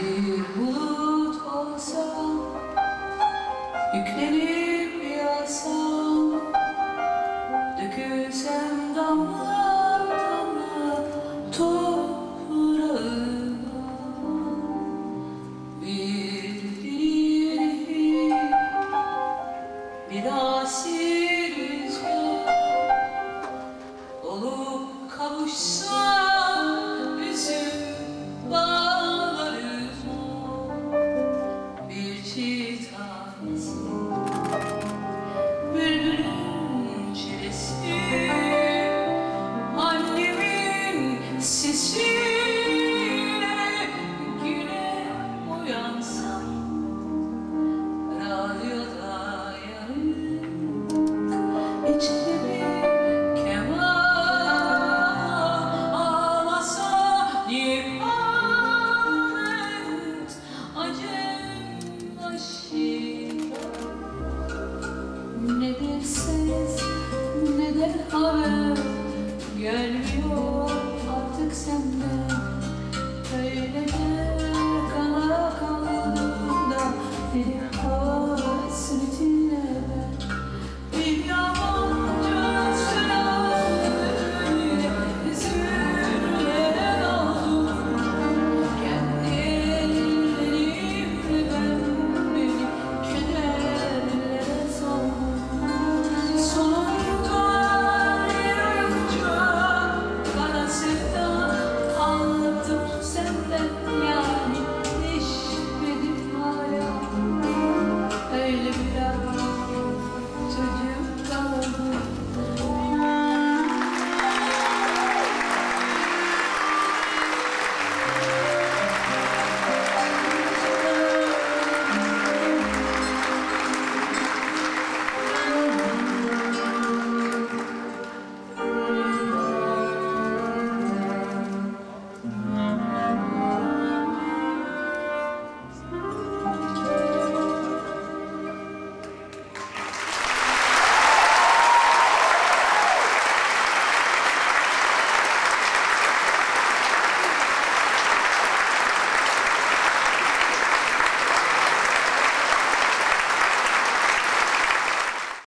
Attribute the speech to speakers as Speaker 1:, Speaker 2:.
Speaker 1: bir bulut olsam Yüklenip yasam Dökülsem damla damla toprağına Bir deli bir asi rüzgar Olup kavuşsam üzüm ne de